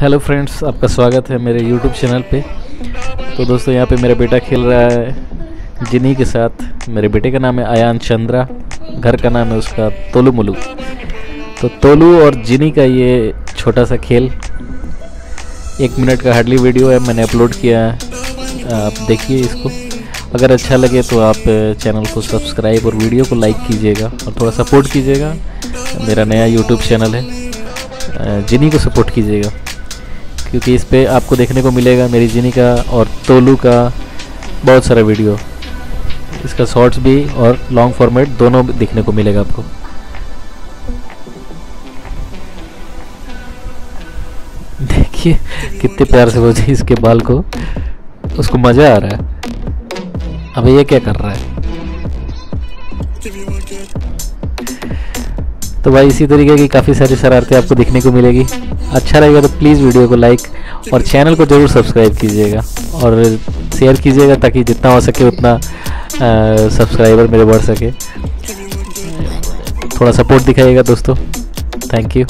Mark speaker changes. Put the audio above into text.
Speaker 1: Hello friends, आपका स्वागत है मेरे यूट्यूब चैनल पे। तो दोस्तों, यहाँ पे मेरा बेटा खेल रहा है जिनी के साथ। मेरे बेटे का नाम है आयान चंद्रा, घर का नाम है उसका तोलू मुलू। तो तोलू और जिनी का ये छोटा सा खेल। एक मिनट का हार्डली वीडियो है, मैंने अपलोड किया है। आप देखिए इसको। अगर अच्छा लगे तो आप चैनल को सब्सक्राइब और वीडियो को लाइक कीजिएगा और थोड़ा सपोर्ट कीजिएगा। मेरा नया यूट्यूब चैनल है। जिनी को सपोर्ट कीजिएगा। क्योंकि इस पर आपको देखने को मिलेगा मेरी जिनी का और तोलू का बहुत सारा वीडियो। इसका शॉर्ट्स भी और लॉन्ग फॉर्मेट दोनों देखने को मिलेगा आपको। देखिए, कितने प्यार से बोझे इसके बाल को, उसको मज़ा आ रहा है। अब ये क्या कर रहा है? तो भाई इसी तरीके की काफ़ी सारी शरारतें आपको देखने को मिलेगी। अच्छा रहेगा तो प्लीज़ वीडियो को लाइक और चैनल को ज़रूर सब्सक्राइब कीजिएगा और शेयर कीजिएगा ताकि जितना हो सके उतना सब्सक्राइबर मेरे बढ़ सके। थोड़ा सपोर्ट दिखाइएगा दोस्तों। Thank you